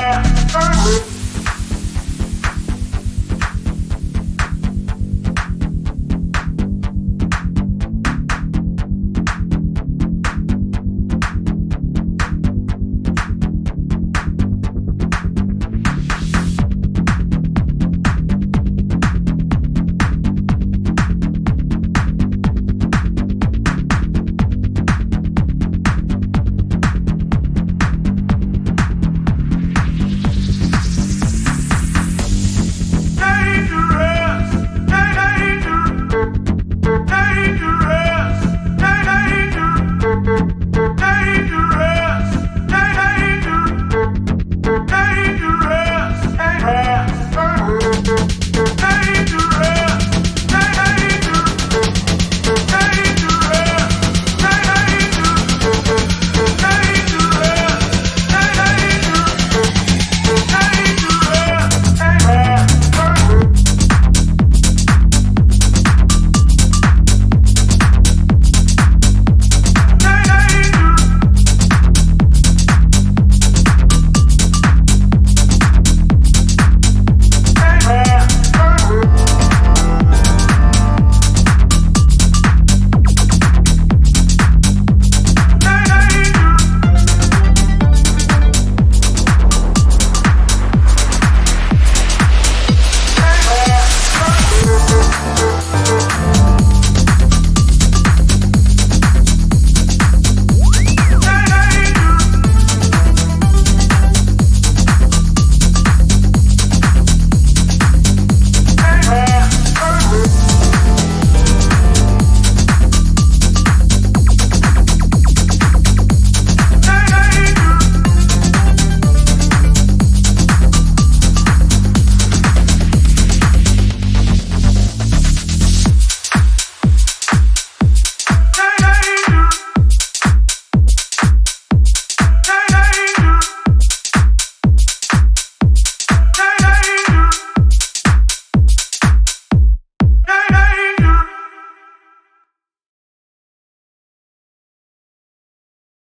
Yeah.